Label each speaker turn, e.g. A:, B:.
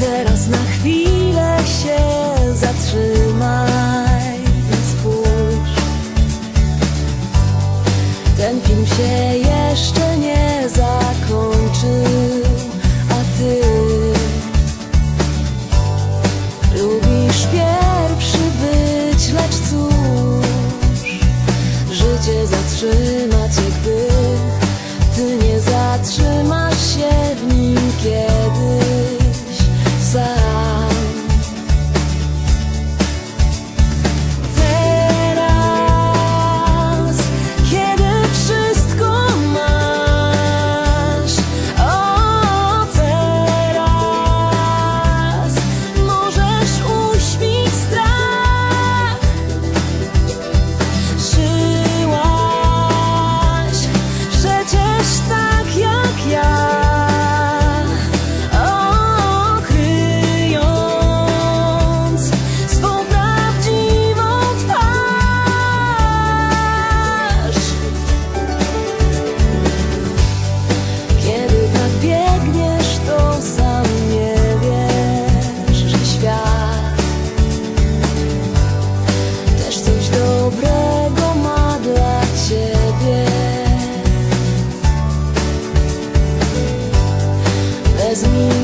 A: Teraz na chwilę me